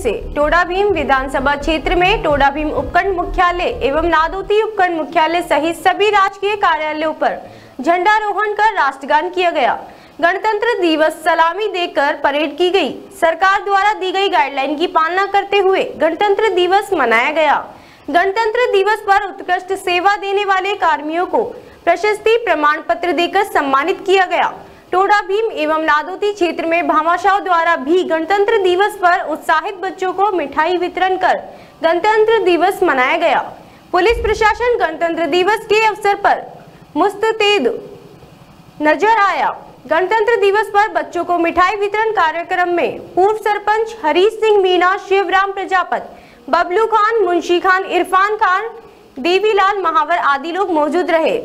से। टोडा भीम विधानसभा क्षेत्र में टोडा भीम उपखंड मुख्यालय एवं नादोती उपखंड मुख्यालय सहित सभी राजकीय कार्यालयों पर झंडारोहण कर राष्ट्रगान किया गया। गणतंत्र दिवस सलामी देकर परेड की गई। सरकार द्वारा दी गई गाइडलाइन की पालना करते हुए गणतंत्र दिवस मनाया गया। गणतंत्र दिवस पर उत्कृष्ट सेवा देने वाले कार्मियों को प्रशस्ति प्रमाण पत्र देकर सम्मानित किया गया। टोडा भीम एवं नादोती क्षेत्र में भामाशाह द्वारा भी गणतंत्र दिवस पर उत्साहित बच्चों को मिठाई वितरण कर गणतंत्र दिवस मनाया गया। पुलिस प्रशासन गणतंत्र दिवस के अवसर पर मुस्तैद नज़र आया। गणतंत्र दिवस पर बच्चों को मिठाई वितरण कार्यक्रम में पूर्व सरपंच हरीश सिंह मीणा, शिवराम प्रजापत, बबलू खान, मुंशी खान, इरफान खान, देवीलाल महावर आदि लोग मौजूद रहे।